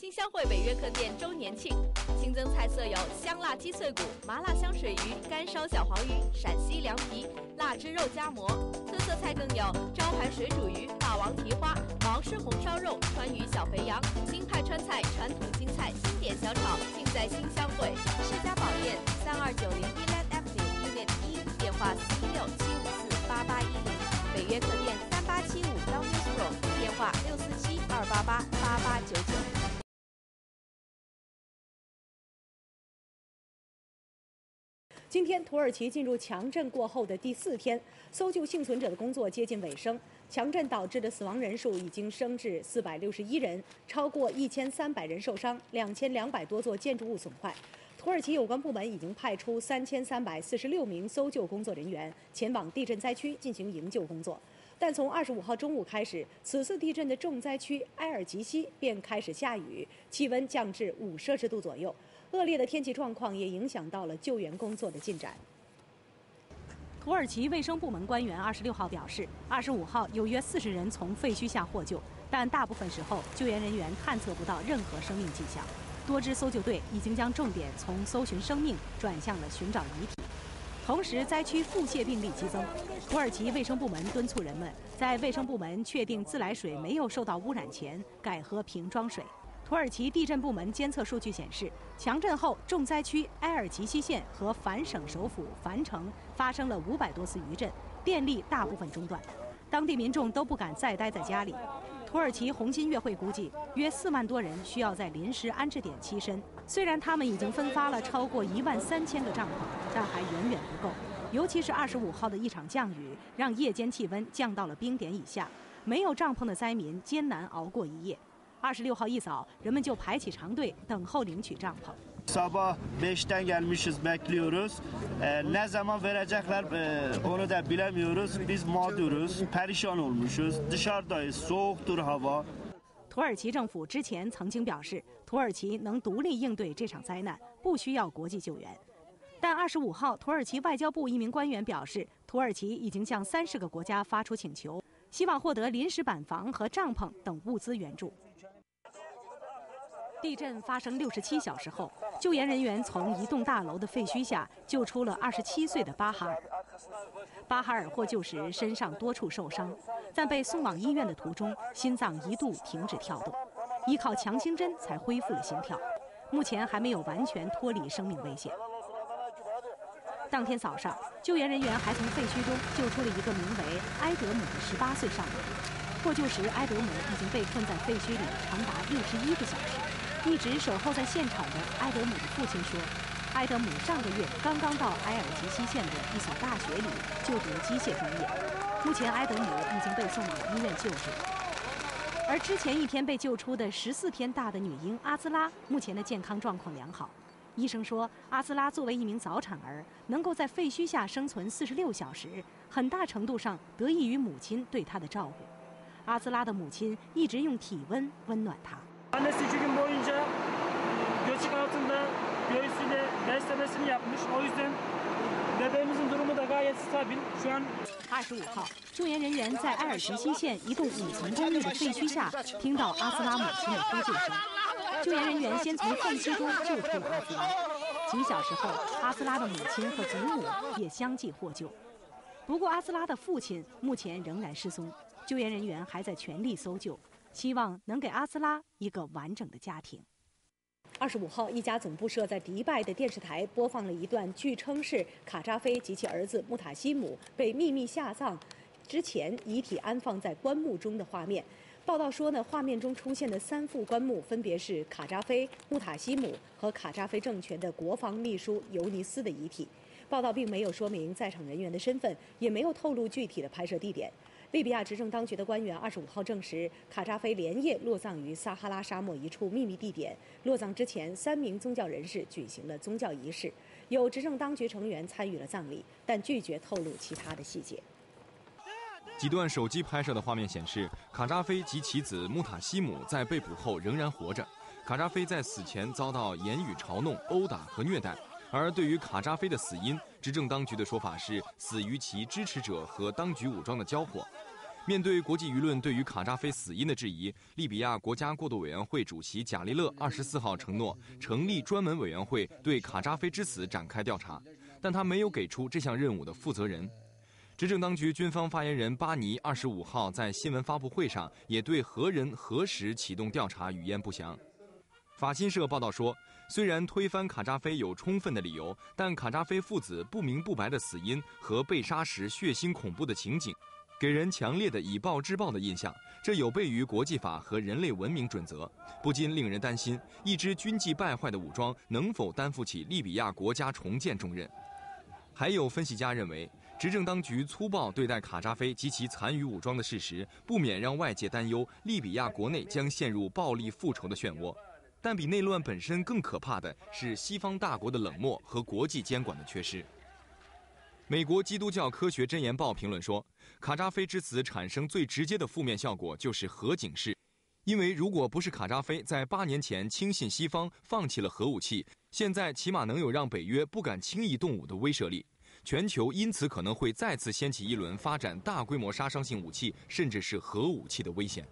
新乡会北约客店周年庆，新增菜色有香辣鸡碎骨、麻辣香水鱼、干烧小黄鱼、陕西凉皮、腊汁肉夹馍。特色菜更有招牌水煮鱼、霸王蹄花、毛氏红烧肉、川渝小肥羊、新派川菜、传统京菜、经典小炒，尽在新乡会世家宝店三二九零 Eland Avenue Unit 一，电话四一六七五四八八一零。北约客店三八七五 dmw pro 电话六四七二八八八八九九。今天，土耳其进入强震过后的第四天，搜救幸存者的工作接近尾声。强震导致的死亡人数已经升至四百六十一人，超过一千三百人受伤，两千两百多座建筑物损坏。土耳其有关部门已经派出三千三百四十六名搜救工作人员前往地震灾区进行营救工作。但从二十五号中午开始，此次地震的重灾区埃尔吉西便开始下雨，气温降至五摄氏度左右。恶劣的天气状况也影响到了救援工作的进展。土耳其卫生部门官员二十六号表示，二十五号有约四十人从废墟下获救，但大部分时候救援人员探测不到任何生命迹象。多支搜救队已经将重点从搜寻生命转向了寻找遗体。同时，灾区腹泻病例激增，土耳其卫生部门敦促人们在卫生部门确定自来水没有受到污染前改喝瓶装水。土耳其地震部门监测数据显示，强震后重灾区埃尔吉西县和凡省首府凡城发生了五百多次余震，电力大部分中断，当地民众都不敢再待在家里。土耳其红新月会估计，约四万多人需要在临时安置点栖身。虽然他们已经分发了超过一万三千个帐篷，但还远远不够。尤其是二十五号的一场降雨，让夜间气温降到了冰点以下，没有帐篷的灾民艰难熬过一夜。二十六号一早，人们就排起长队等候领取帐篷。Sabah beşten gelmişiz bekliyoruz. Ne zaman verecekler onu da bilemiyoruz. Biz mağduruz, perişan olmuşuz. Dışarıdayız, soğuktur hava. 土耳其政府之前曾经表示，土耳其能独立应对这场灾难，不需要国际救援。但二十五号，土耳其外交部一名官员表示，土耳其已经向三十个国家发出请求，希望获得临时板房和帐篷等物资援助。地震发生六十七小时后，救援人员从一栋大楼的废墟下救出了二十七岁的巴哈尔。巴哈尔获救时身上多处受伤，但被送往医院的途中，心脏一度停止跳动，依靠强心针才恢复了心跳。目前还没有完全脱离生命危险。当天早上，救援人员还从废墟中救出了一个名为埃德姆的十八岁少年。获救时，埃德姆已经被困在废墟里长达六十一个小时。一直守候在现场的埃德姆的父亲说：“埃德姆上个月刚刚到埃尔吉西县的一所大学里就读机械专业，目前埃德姆已经被送往医院救治。而之前一天被救出的十四天大的女婴阿兹拉，目前的健康状况良好。医生说，阿兹拉作为一名早产儿，能够在废墟下生存四十六小时，很大程度上得益于母亲对她的照顾。阿兹拉的母亲一直用体温温暖她。”二十五号，救援人员在埃尔吉西县一栋五层公寓的废墟下听到阿斯拉母亲的呼救声。救援人员先从废墟中救出了阿斯拉。几小时后，阿斯拉的母亲和祖母也相继获救。不过，阿斯拉的父亲目前仍然失踪，救援人员还在全力搜救。希望能给阿斯拉一个完整的家庭。二十五号，一家总部设在迪拜的电视台播放了一段据称是卡扎菲及其儿子穆塔西姆被秘密下葬之前遗体安放在棺木中的画面。报道说呢，画面中出现的三副棺木分别是卡扎菲、穆塔西姆和卡扎菲政权的国防秘书尤尼斯的遗体。报道并没有说明在场人员的身份，也没有透露具体的拍摄地点。利比亚执政当局的官员二十五号证实，卡扎菲连夜落葬于撒哈拉沙漠一处秘密地点。落葬之前，三名宗教人士举行了宗教仪式，有执政当局成员参与了葬礼，但拒绝透露其他的细节。几段手机拍摄的画面显示，卡扎菲及其子穆塔西姆在被捕后仍然活着。卡扎菲在死前遭到言语嘲弄、殴打和虐待。而对于卡扎菲的死因，执政当局的说法是死于其支持者和当局武装的交火。面对国际舆论对于卡扎菲死因的质疑，利比亚国家过渡委员会主席贾利勒二十四号承诺成立专门委员会对卡扎菲之死展开调查，但他没有给出这项任务的负责人。执政当局军方发言人巴尼二十五号在新闻发布会上也对何人何时启动调查语焉不详。法新社报道说，虽然推翻卡扎菲有充分的理由，但卡扎菲父子不明不白的死因和被杀时血腥恐怖的情景。给人强烈的以暴制暴的印象，这有悖于国际法和人类文明准则，不禁令人担心：一支军纪败坏的武装能否担负起利比亚国家重建重任？还有分析家认为，执政当局粗暴对待卡扎菲及其残余武装的事实，不免让外界担忧利比亚国内将陷入暴力复仇的漩涡。但比内乱本身更可怕的是西方大国的冷漠和国际监管的缺失。美国基督教科学箴言报评论说，卡扎菲之死产生最直接的负面效果就是核警示，因为如果不是卡扎菲在八年前轻信西方，放弃了核武器，现在起码能有让北约不敢轻易动武的威慑力，全球因此可能会再次掀起一轮发展大规模杀伤性武器，甚至是核武器的危险。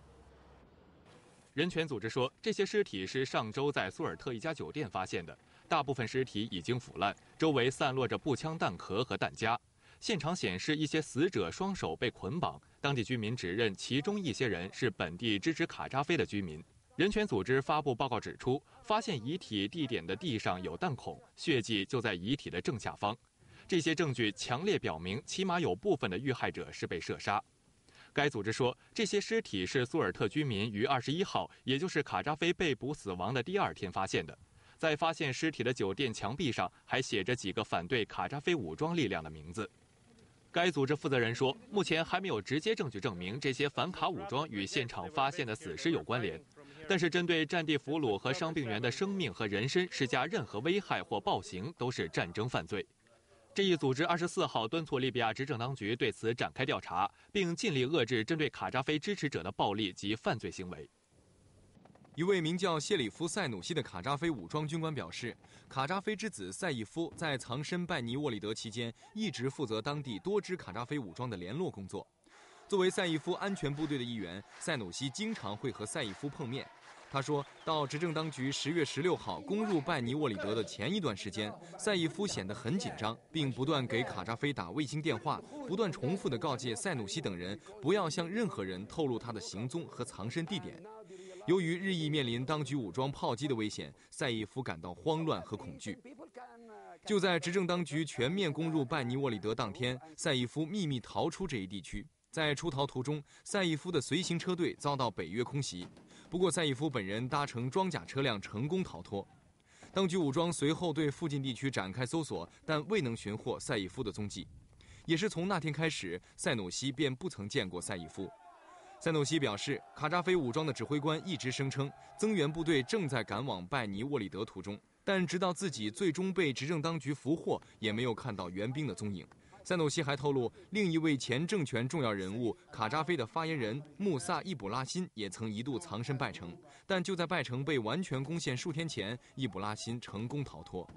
人权组织说，这些尸体是上周在苏尔特一家酒店发现的。大部分尸体已经腐烂，周围散落着步枪弹壳和弹夹。现场显示一些死者双手被捆绑，当地居民指认其中一些人是本地支持卡扎菲的居民。人权组织发布报告指出，发现遗体地点的地上有弹孔，血迹就在遗体的正下方。这些证据强烈表明，起码有部分的遇害者是被射杀。该组织说，这些尸体是苏尔特居民于二十一号，也就是卡扎菲被捕死亡的第二天发现的。在发现尸体的酒店墙壁上，还写着几个反对卡扎菲武装力量的名字。该组织负责人说，目前还没有直接证据证明这些反卡武装与现场发现的死尸有关联。但是，针对战地俘虏和伤病员的生命和人身施加任何危害或暴行，都是战争犯罪。这一组织二十四号敦促利比亚执政当局对此展开调查，并尽力遏制针对卡扎菲支持者的暴力及犯罪行为。一位名叫谢里夫·塞努西的卡扎菲武装军官表示，卡扎菲之子塞义夫在藏身拜尼沃里德期间，一直负责当地多支卡扎菲武装的联络工作。作为塞义夫安全部队的一员，塞努西经常会和塞义夫碰面。他说到，执政当局十月十六号攻入拜尼沃里德的前一段时间，赛义夫显得很紧张，并不断给卡扎菲打卫星电话，不断重复地告诫塞努西等人不要向任何人透露他的行踪和藏身地点。由于日益面临当局武装炮击的危险，赛义夫感到慌乱和恐惧。就在执政当局全面攻入拜尼沃里德当天，赛义夫秘密逃出这一地区。在出逃途中，赛义夫的随行车队遭到北约空袭，不过赛义夫本人搭乘装甲车辆成功逃脱。当局武装随后对附近地区展开搜索，但未能寻获赛义夫的踪迹。也是从那天开始，塞努西便不曾见过赛义夫。塞努西表示，卡扎菲武装的指挥官一直声称增援部队正在赶往拜尼沃里德途中，但直到自己最终被执政当局俘获，也没有看到援兵的踪影。塞努西还透露，另一位前政权重要人物卡扎菲的发言人穆萨·易卜拉欣也曾一度藏身拜城，但就在拜城被完全攻陷数天前，易卜拉欣成功逃脱。